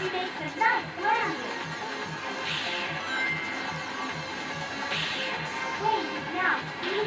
He makes a nice landing. Wait, now, you